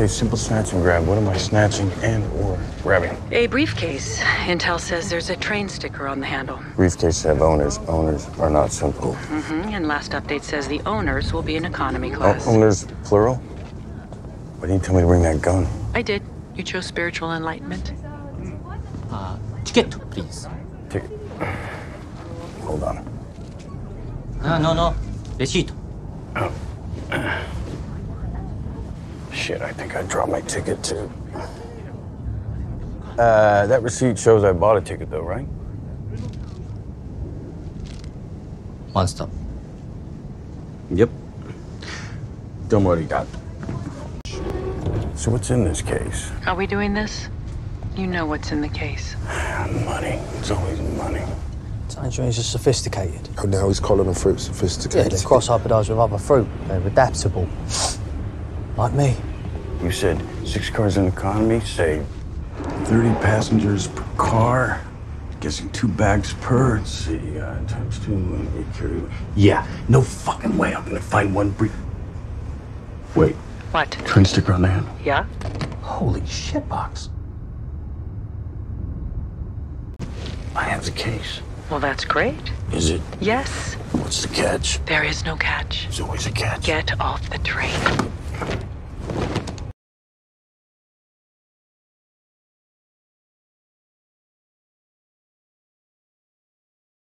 A simple snatch and grab. What am I snatching and or grabbing? A briefcase. Intel says there's a train sticker on the handle. Briefcases have owners. Owners are not simple. Mm-hmm. And last update says the owners will be in economy oh, class. O owners, plural? Why didn't you tell me to bring that gun? I did. You chose spiritual enlightenment. Uh, ticket, please. Ticket. Hold on. No, no, no. Receipt. Oh. Shit, I think I dropped my ticket too. Uh, that receipt shows I bought a ticket though, right? One stop. Yep. Don't worry, got. So what's in this case? Are we doing this? You know what's in the case. Money. It's always money. Tangerines are sophisticated. Oh, now he's calling them fruit sophisticated. Yeah, they're cross hybridized with other fruit. They're adaptable. Like me. You said six cars in economy, say 30 passengers per car. Guessing two bags per. Let's see, uh, times two, eight carry. Yeah, no fucking way I'm gonna find one brief. Wait, What? train sticker on the handle. Yeah? Holy shit box. I have the case. Well, that's great. Is it? Yes. What's the catch? There is no catch. There's always a catch. Get off the train.